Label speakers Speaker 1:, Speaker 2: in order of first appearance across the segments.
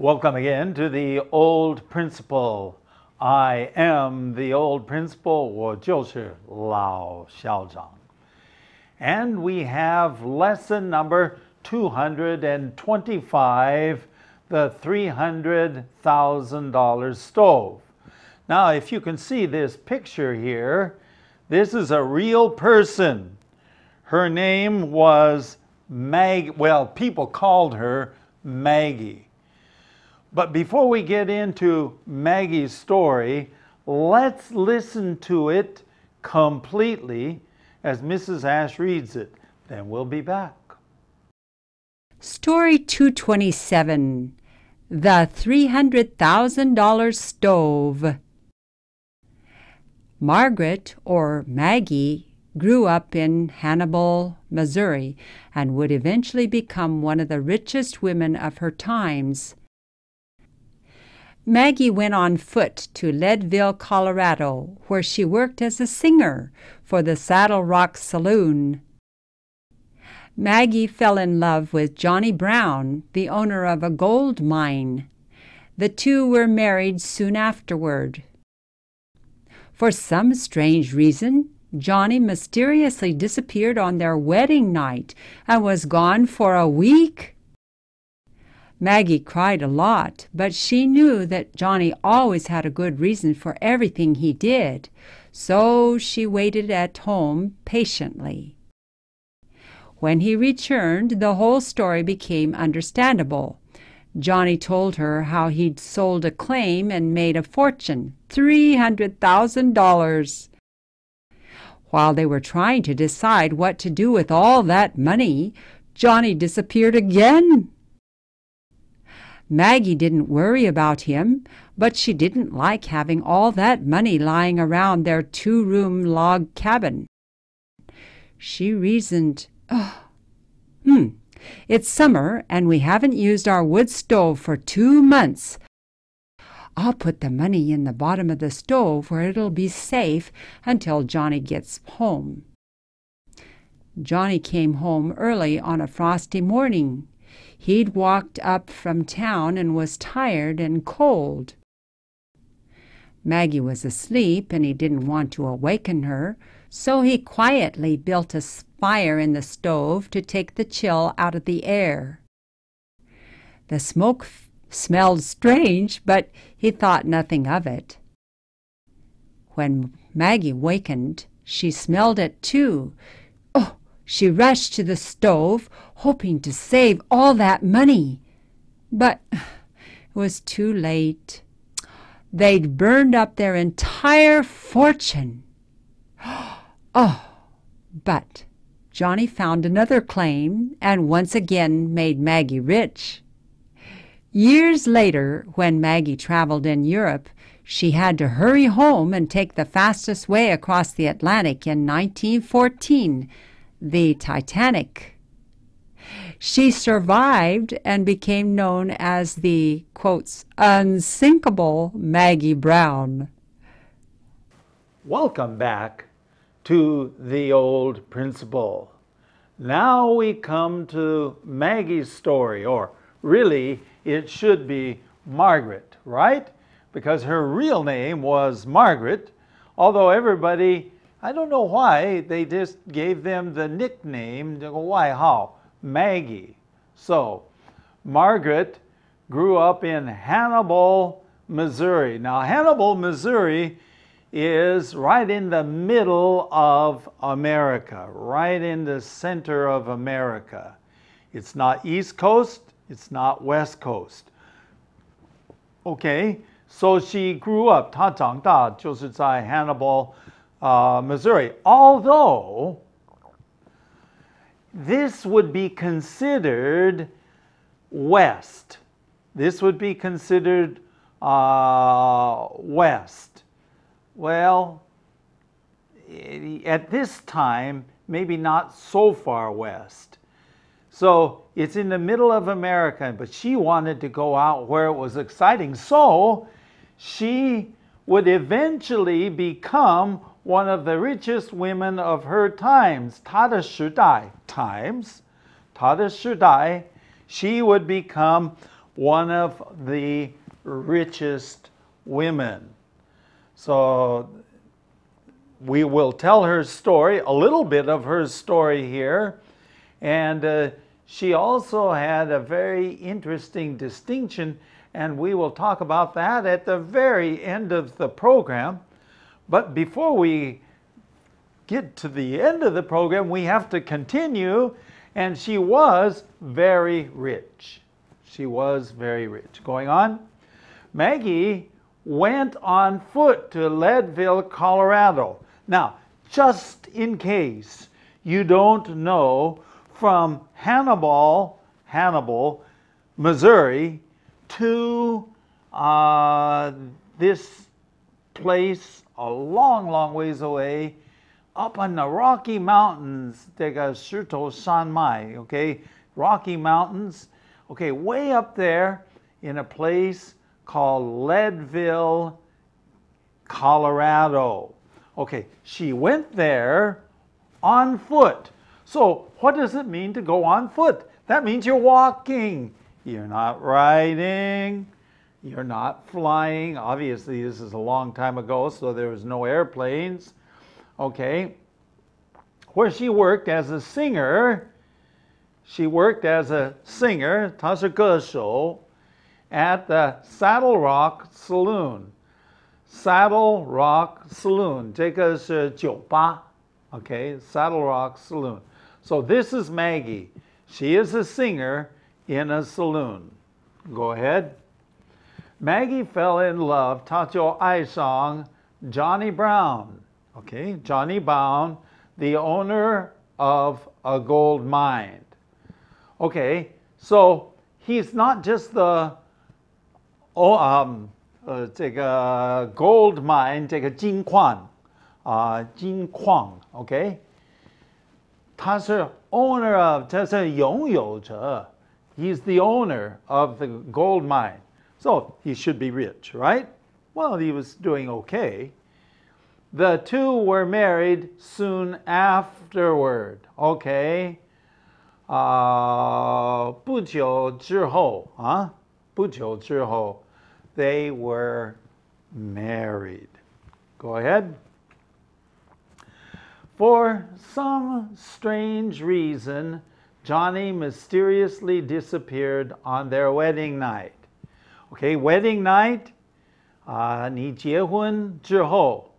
Speaker 1: Welcome again to the old principal. I am the old principal, 我就是老校长. And we have lesson number 225, the $300,000 stove. Now, if you can see this picture here, this is a real person. Her name was Maggie, well, people called her Maggie. But before we get into Maggie's story, let's listen to it completely as Mrs. Ash reads it. Then we'll be back.
Speaker 2: Story 227 The $300,000 Stove. Margaret, or Maggie, grew up in Hannibal, Missouri, and would eventually become one of the richest women of her times. Maggie went on foot to Leadville, Colorado, where she worked as a singer for the Saddle Rock Saloon. Maggie fell in love with Johnny Brown, the owner of a gold mine. The two were married soon afterward. For some strange reason, Johnny mysteriously disappeared on their wedding night and was gone for a week. Maggie cried a lot, but she knew that Johnny always had a good reason for everything he did, so she waited at home patiently. When he returned, the whole story became understandable. Johnny told her how he'd sold a claim and made a fortune $300,000. While they were trying to decide what to do with all that money, Johnny disappeared again. Maggie didn't worry about him, but she didn't like having all that money lying around their two room log cabin. She reasoned, oh, hmm, it's summer and we haven't used our wood stove for two months. I'll put the money in the bottom of the stove where it'll be safe until Johnny gets home. Johnny came home early on a frosty morning. He'd walked up from town and was tired and cold. Maggie was asleep and he didn't want to awaken her, so he quietly built a fire in the stove to take the chill out of the air. The smoke smelled strange, but he thought nothing of it. When Maggie wakened, she smelled it too. She rushed to the stove, hoping to save all that money. But it was too late. They'd burned up their entire fortune. Oh, but Johnny found another claim and once again made Maggie rich. Years later, when Maggie traveled in Europe, she had to hurry home and take the fastest way across the Atlantic in 1914 the Titanic. She survived and became known as the, quotes, unsinkable Maggie Brown.
Speaker 1: Welcome back to the old principal. Now we come to Maggie's story, or really, it should be Margaret, right? Because her real name was Margaret, although everybody I don't know why they just gave them the nickname, why, how? Maggie. So, Margaret grew up in Hannibal, Missouri. Now, Hannibal, Missouri is right in the middle of America, right in the center of America. It's not East Coast, it's not West Coast. Okay, so she grew up, 她长大就是在 Hannibal, uh, Missouri. Although this would be considered west. This would be considered uh, west. Well, at this time, maybe not so far west. So it's in the middle of America, but she wanted to go out where it was exciting. So she would eventually become one of the richest women of her times, Tada times, Tada she would become one of the richest women. So we will tell her story, a little bit of her story here. And uh, she also had a very interesting distinction, and we will talk about that at the very end of the program. But before we get to the end of the program, we have to continue. And she was very rich. She was very rich. Going on, Maggie went on foot to Leadville, Colorado. Now, just in case you don't know, from Hannibal, Hannibal, Missouri, to uh, this place a long, long ways away, up in the Rocky Mountains, they San Mai, okay? Rocky Mountains, okay, way up there in a place called Leadville, Colorado. Okay, she went there on foot. So, what does it mean to go on foot? That means you're walking. You're not riding. You're not flying. Obviously, this is a long time ago, so there was no airplanes. Okay. Where she worked as a singer, she worked as a singer, 她是歌手, at the Saddle Rock Saloon. Saddle Rock Saloon. 这个是酒吧. Okay, Saddle Rock Saloon. So this is Maggie. She is a singer in a saloon. Go ahead. Maggie fell in love, 她就爱上 Johnny Brown. Okay, Johnny Brown, the owner of a gold mine. Okay, so he's not just the oh um 呃这个 gold mine 这个金矿啊、金矿，OK。他是 owner of，他是拥有者。He's the owner of the gold mine. So he should be rich, right? Well, he was doing okay. The two were married soon afterward. Okay. 啊、uh,，不久之后啊，不久之后，they were married. Go ahead. For some strange reason, Johnny mysteriously disappeared on their wedding night. Okay, wedding night, 啊、uh,，你结婚之后，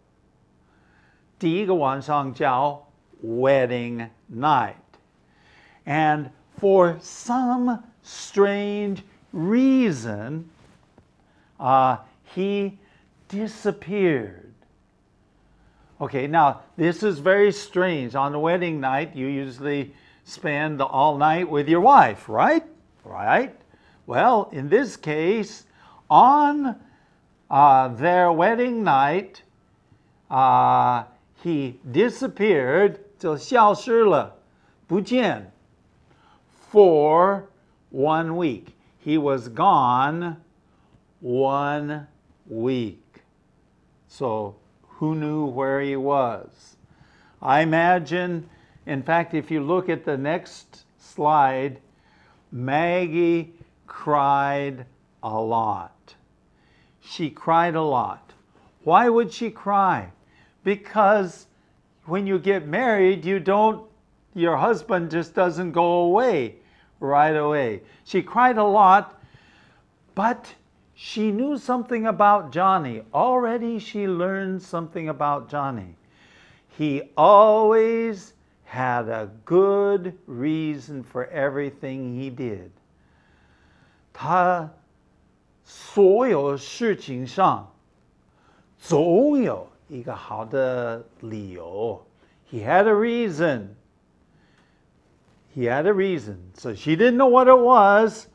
Speaker 1: 第一个晚上叫 wedding night. And for some strange reason, uh, he disappeared. Okay, now this is very strange. On the wedding night, you usually spend all night with your wife, right? Right? Well, in this case, on uh, their wedding night, uh, he disappeared, 就消失了,不见, for one week. He was gone one week. So who knew where he was. I imagine, in fact, if you look at the next slide, Maggie cried a lot. She cried a lot. Why would she cry? Because when you get married, you don't, your husband just doesn't go away right away. She cried a lot, but she knew something about Johnny. Already she learned something about Johnny. He always had a good reason for everything he did. 他所有事情上总有一个好的理由。He had a reason. He had a reason. So she didn't know what it was.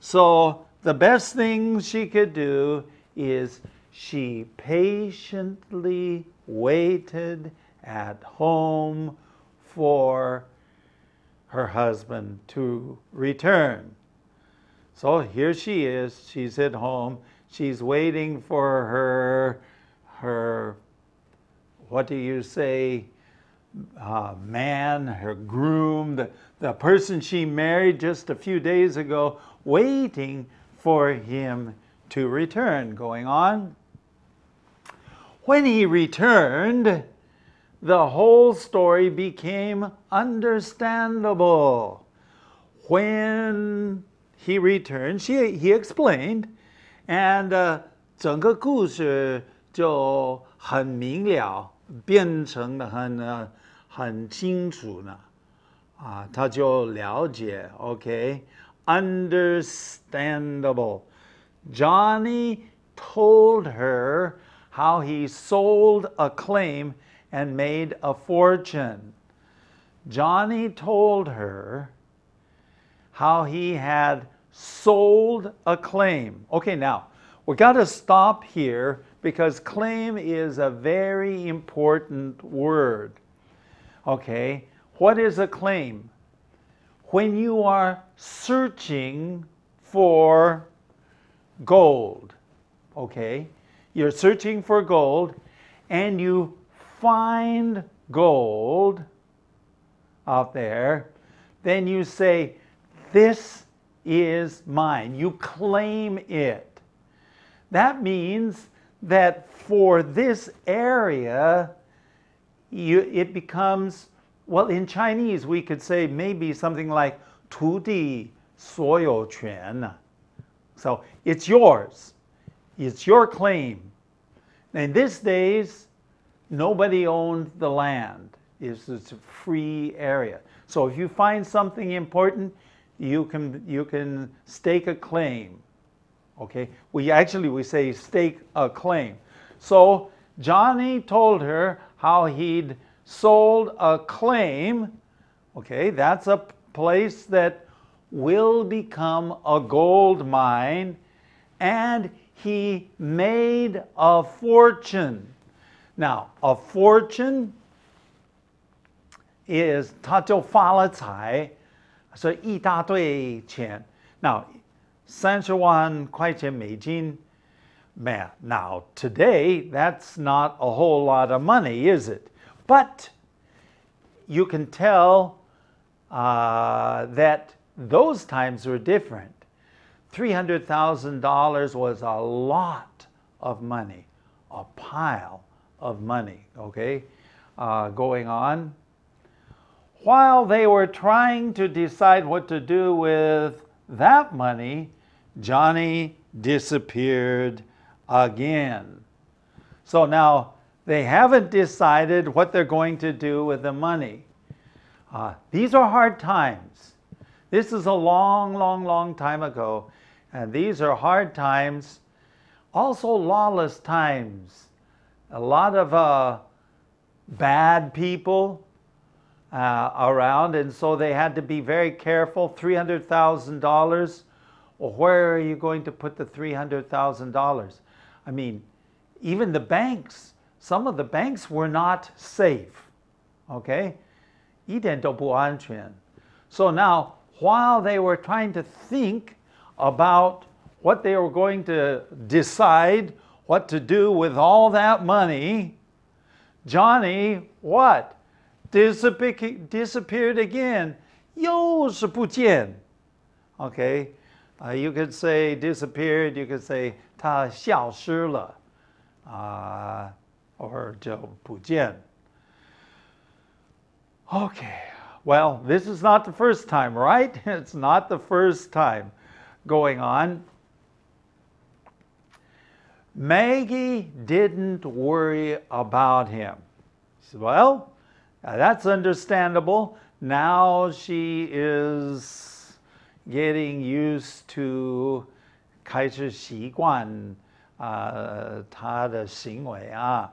Speaker 1: So the best thing she could do is she patiently waited at home for her husband to return. So here she is. She's at home. She's waiting for her, her, what do you say, uh, man, her groom, the, the person she married just a few days ago, waiting for him to return. Going on. When he returned, the whole story became understandable. When he returned, she, he explained, and uh, 整个故事就很明了，变成了很呃很清楚呢，啊，他就了解，OK，understandable。Johnny told her how he sold a claim and made a fortune. Johnny told her how he had sold a claim. Okay, now we got to stop here because claim is a very important word. Okay, what is a claim? When you are searching for gold, okay, you're searching for gold and you find gold out there, then you say, This is mine. You claim it. That means that for this area, you, it becomes, well, in Chinese, we could say maybe something like 土地所有权. So it's yours. It's your claim. In these days, nobody owns the land. It's, it's a free area. So if you find something important, you can, you can stake a claim. Okay, we actually, we say stake a claim. So Johnny told her how he'd sold a claim. Okay, that's a place that will become a gold mine. And he made a fortune. Now, a fortune is tato falatai 所以一大堆钱。Now, 三十万块钱美金。Man, now today that's not a whole lot of money, is it? But you can tell uh, that those times were different. $300,000 was a lot of money, a pile of money, okay, uh, going on. While they were trying to decide what to do with that money, Johnny disappeared again. So now they haven't decided what they're going to do with the money. Uh, these are hard times. This is a long, long, long time ago, and these are hard times, also lawless times. A lot of uh, bad people uh, around, and so they had to be very careful. $300,000. Well, where are you going to put the $300,000? I mean, even the banks, some of the banks were not safe. Okay? 一点都不安全. So now, while they were trying to think about what they were going to decide what to do with all that money, Johnny, what? Disappeared, disappeared again. 又是不见. Okay? Uh, you could say disappeared, you could say 它消失了啊，or 就不见。Okay, well, this is not the first time, right? It's not the first time going on. Maggie didn't worry about him. She said, well, that's understandable. Now she is getting used to 开始习惯呃他的行为啊。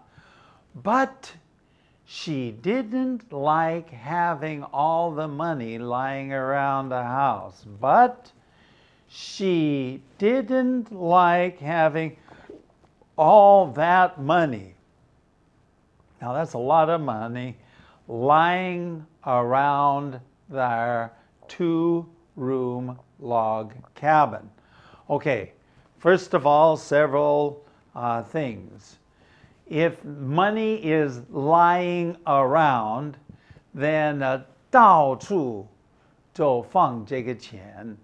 Speaker 1: But she didn't like having all the money lying around the house. But she didn't like having all that money. Now that's a lot of money lying around their two room log cabin. Okay, first of all, several uh, things. If money is lying around, then uh, 到处就放这个钱.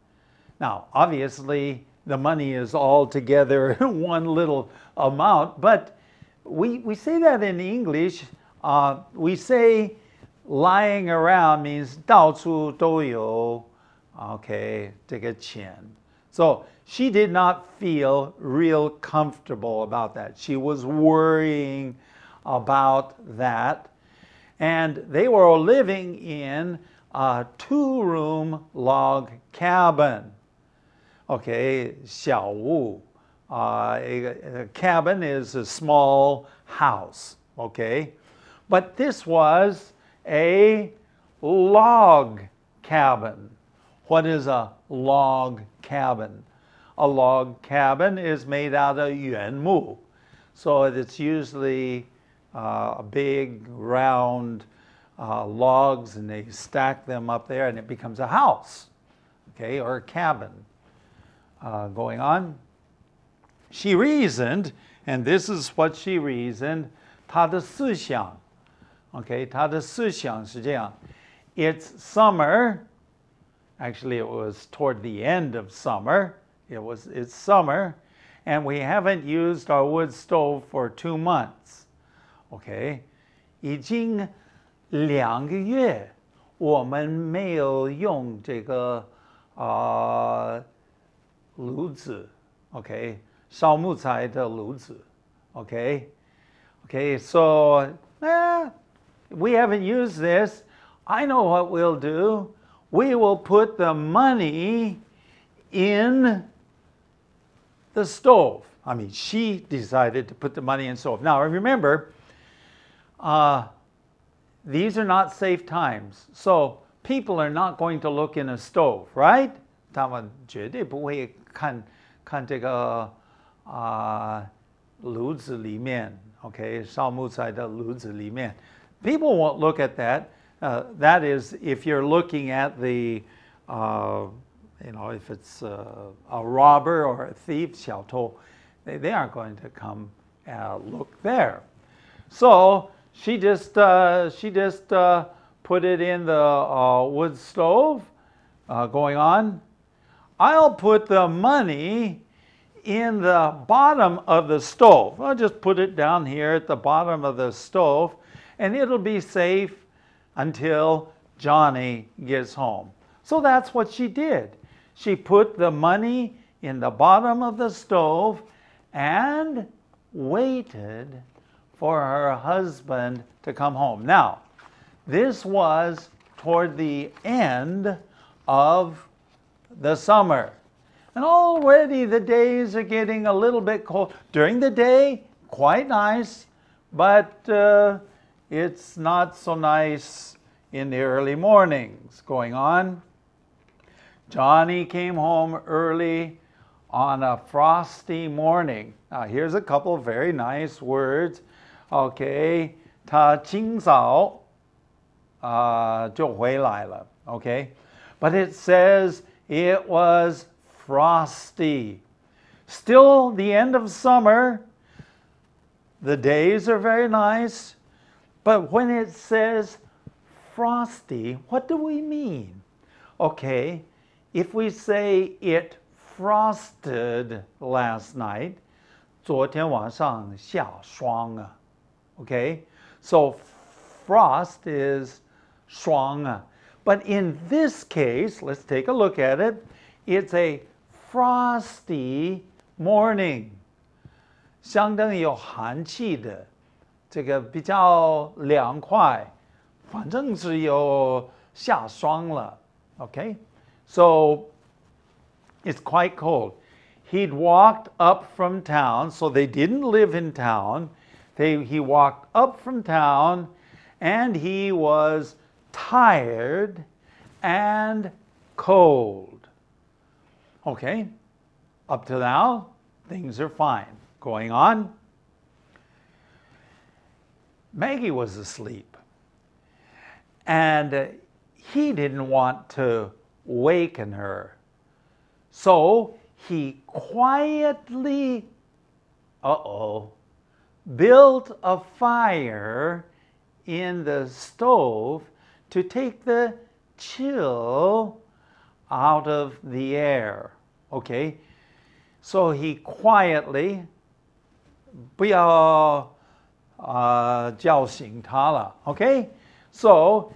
Speaker 1: Now, obviously, the money is all together one little amount. But we, we say that in English. Uh, we say lying around means 到处都有 okay 这个钱 so she did not feel real comfortable about that she was worrying about that and they were living in a two-room log cabin okay 小屋 uh, a, a cabin is a small house okay but this was a log cabin. What is a log cabin? A log cabin is made out of yuanmu. So it's usually uh, big, round uh, logs, and they stack them up there, and it becomes a house, okay, or a cabin. Uh, going on. She reasoned, and this is what she reasoned, 她的思想 Okay, 他的思想是这样. It's summer. Actually, it was toward the end of summer. It was it's summer, and we haven't used our wood stove for two months. Okay, 已经两个月我们没有用这个啊、uh, 炉子，OK，烧木材的炉子，OK，OK，so、eh, we haven't used this. I know what we'll do. We will put the money in the stove. I mean, she decided to put the money in stove. Now, remember, uh, these are not safe times. So people are not going to look in a stove, right? 他们绝对不会看看这个啊炉子里面，OK，烧木材的炉子里面。 People won't look at that. Uh, that is, if you're looking at the, uh, you know, if it's uh, a robber or a thief, 小偷, they, they aren't going to come uh, look there. So she just, uh, she just put it in the wood stove, going on. I'll put the money in the bottom of the stove. I'll just put it down here at the bottom of the stove and it'll be safe until Johnny gets home. So that's what she did. She put the money in the bottom of the stove and waited for her husband to come home. Now, this was toward the end of the summer. And already the days are getting a little bit cold. During the day, quite nice, but uh, it's not so nice in the early mornings going on. Johnny came home early on a frosty morning. Now, here's a couple very nice words. Okay, 他清早啊就回来了. Okay, but it says it was frosty. Still the end of summer. The days are very nice. But when it says frosty, what do we mean? Okay, if we say it frosted last night, 昨天晚上下霜啊. Okay, so frost is 霜啊. But in this case, let's take a look at it. It's a frosty morning. 相当有寒气的 这个比较凉快，反正是有下霜了。Okay, so it's quite cold. He'd walked up from town, so they didn't live in town. They, he walked up from town and he was tired and cold. Okay, up to now, things are fine. Going on. Maggie was asleep. And uh, he didn't want to waken her. So he quietly, uh oh, built a fire in the stove to take the chill out of the air. Okay? So he quietly, 不要 uh, 叫醒她了，OK? So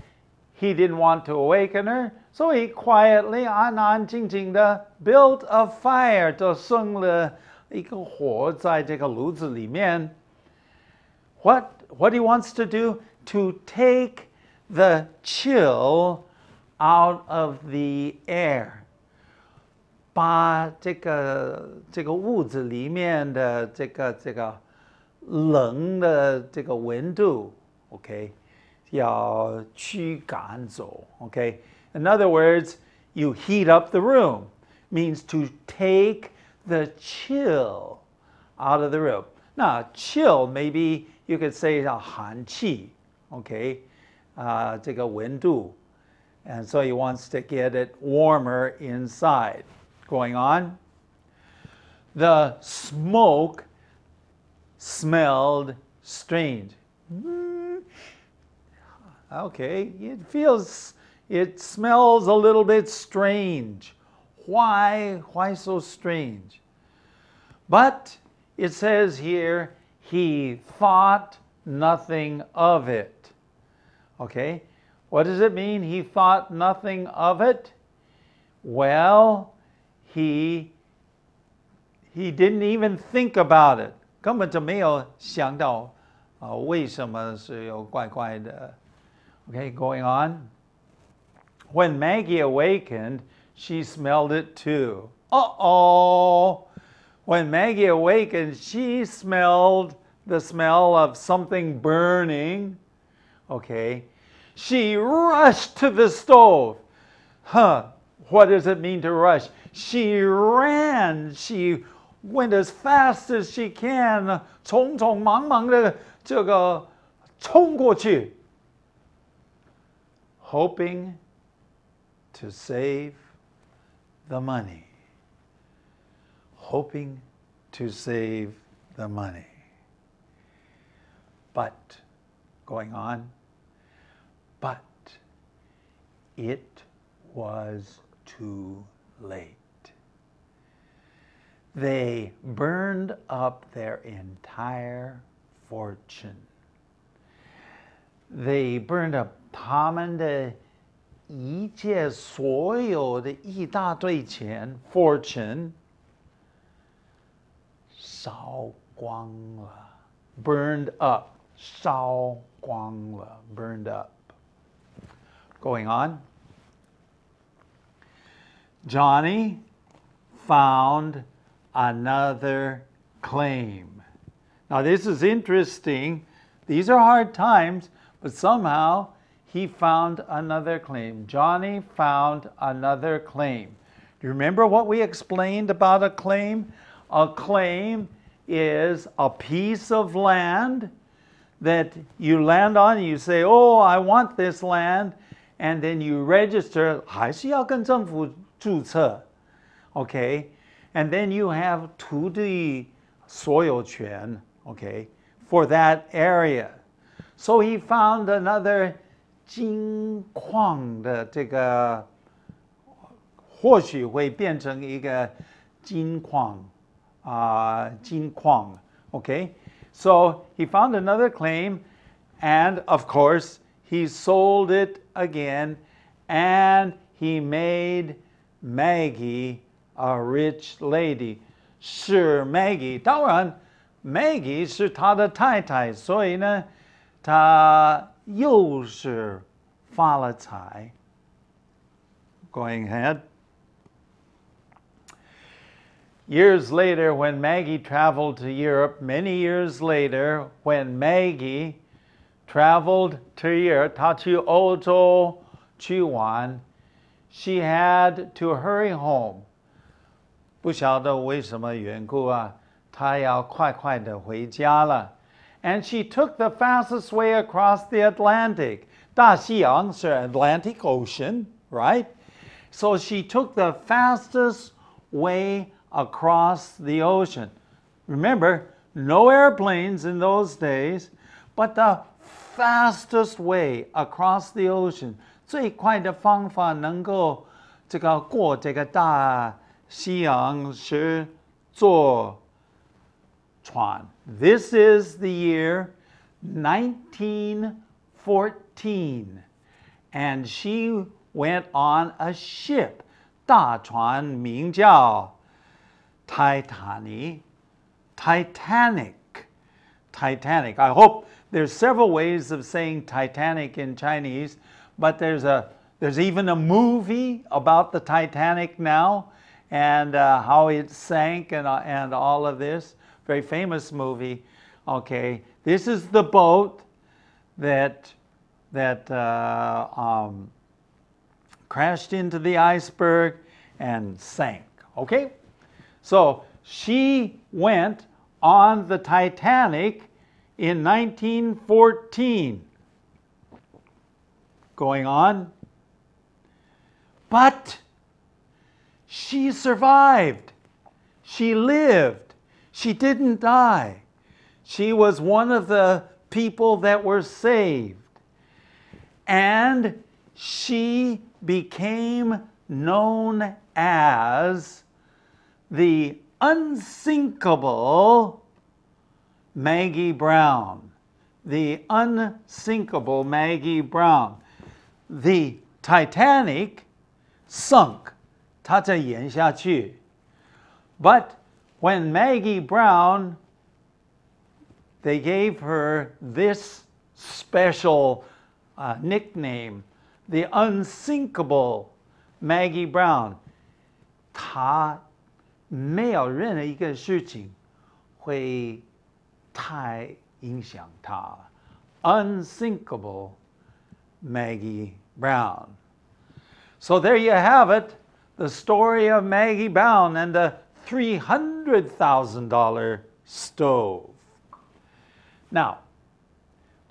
Speaker 1: he didn't want to awaken her, so he quietly 安安静静的 built a fire，就生了一个火在这个炉子里面。What what he wants to do to take the chill out of the air，把这个这个屋子里面的这个这个 冷的这个温度，OK，要驱赶走，OK。In other words, you heat up the room means to take the chill out of the room. Now, chill maybe you could say 叫寒气，OK，啊、uh, 这个温度，and so he wants to get it warmer inside. Going on, the smoke smelled strange. Hmm. Okay, it feels, it smells a little bit strange. Why? Why so strange? But it says here, he thought nothing of it. Okay, what does it mean? He thought nothing of it? Well, he he didn't even think about it. 根本就没有想到啊，为什么是有怪怪的？Okay, going on. When Maggie awakened, she smelled it too. Uh oh! When Maggie awakened, she smelled the smell of something burning. Okay. She rushed to the stove. Huh. What does it mean to rush? She ran. She went as fast as she can，匆匆忙忙的这个冲过去，hoping to save the money. Hoping to save the money. But, going on, but it was too late they burned up their entire fortune. They burned up 他们的一切所有的一大堆钱 fortune 烧光了，burned up 烧光了 burned up. Going on. Johnny found another claim. Now, this is interesting. These are hard times, but somehow he found another claim. Johnny found another claim. Do you remember what we explained about a claim? A claim is a piece of land that you land on and you say, Oh, I want this land. And then you register, 还是要跟政府注册. Okay? and then you have 土地所有权, okay, for that area. So he found another 金矿的这个，或许会变成一个金矿啊、uh, 金矿, okay. So he found another claim, and of course he sold it again, and he made Maggie a rich lady 是 Maggie，当然 Maggie 是他的太太，所以呢，他又是发了财。Going ahead. Years later, when Maggie traveled to Europe, many years later, when Maggie traveled to Europe, 她去欧洲去玩, she had to hurry home 不晓得为什么缘故啊，她要快快的回家了。And she took the fastest way across the Atlantic. 大西洋是 Atlantic Ocean, right? So she took the fastest way across the ocean. Remember, no airplanes in those days, but the fastest way across the ocean. 最快的方法能够这个过这个大 西洋是 坐船. This is the year 1914, and she went on a ship. 大船名叫 Titanic. Titanic. Titanic. I hope there's several ways of saying Titanic in Chinese, but there's a there's even a movie about the Titanic now and uh, how it sank and uh, and all of this. Very famous movie. Okay, this is the boat that that uh, um, crashed into the iceberg and sank. Okay, so she went on the Titanic in 1914. Going on. But she survived. She lived. She didn't die. She was one of the people that were saved. And she became known as the unsinkable Maggie Brown. The unsinkable Maggie Brown. The Titanic sunk. 它在淹下去. But when Maggie Brown, they gave her this special uh, nickname, the unsinkable Maggie Brown. 她没有任何一个事情会太影响她。Unsinkable Maggie Brown. So there you have it, the story of Maggie Brown and the $300,000 stove. Now,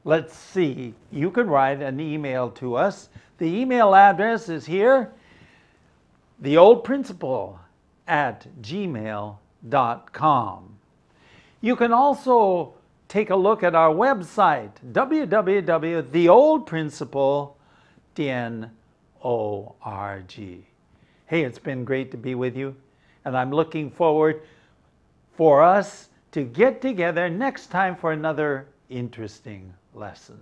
Speaker 1: let's see. You can write an email to us. The email address is here the old principal at gmail.com. You can also take a look at our website, www.theoldprinciple.org. Hey, it's been great to be with you, and I'm looking forward for us to get together next time for another interesting lesson.